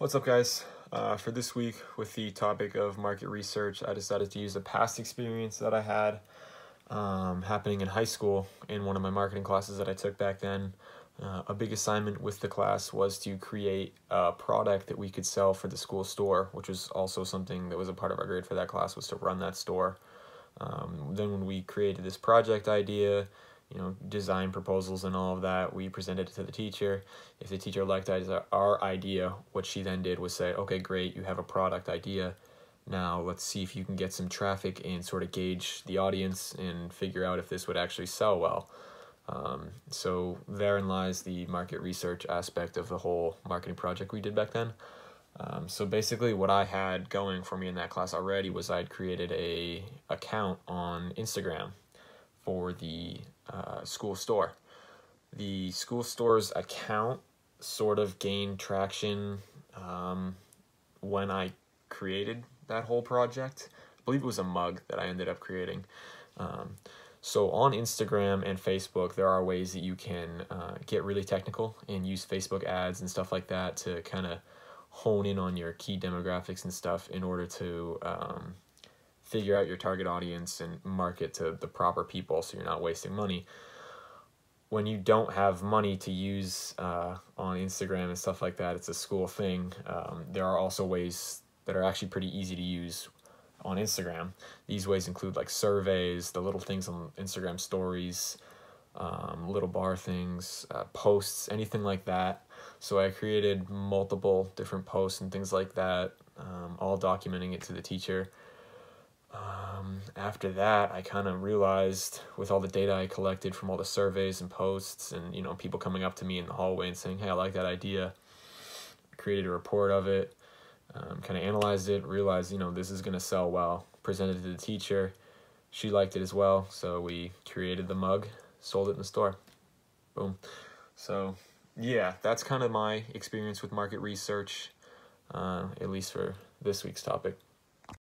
What's up, guys? Uh, for this week, with the topic of market research, I decided to use a past experience that I had um, happening in high school in one of my marketing classes that I took back then. Uh, a big assignment with the class was to create a product that we could sell for the school store, which was also something that was a part of our grade for that class was to run that store. Um, then when we created this project idea, you know, design proposals and all of that. We presented it to the teacher. If the teacher liked our idea, what she then did was say, okay, great, you have a product idea. Now let's see if you can get some traffic and sort of gauge the audience and figure out if this would actually sell well. Um, so therein lies the market research aspect of the whole marketing project we did back then. Um, so basically, what I had going for me in that class already was I'd created a account on Instagram for the uh, school store. The school store's account sort of gained traction um, when I created that whole project. I believe it was a mug that I ended up creating. Um, so on Instagram and Facebook, there are ways that you can uh, get really technical and use Facebook ads and stuff like that to kind of hone in on your key demographics and stuff in order to um, figure out your target audience and market to the proper people so you're not wasting money when you don't have money to use uh, on Instagram and stuff like that, it's a school thing. Um, there are also ways that are actually pretty easy to use on Instagram. These ways include like surveys, the little things on Instagram stories, um, little bar things, uh, posts, anything like that. So I created multiple different posts and things like that, um, all documenting it to the teacher. Um, after that, I kind of realized with all the data I collected from all the surveys and posts and, you know, people coming up to me in the hallway and saying, hey, I like that idea, I created a report of it, um, kind of analyzed it, realized, you know, this is going to sell well, presented it to the teacher. She liked it as well, so we created the mug, sold it in the store. Boom. So, yeah, that's kind of my experience with market research, uh, at least for this week's topic.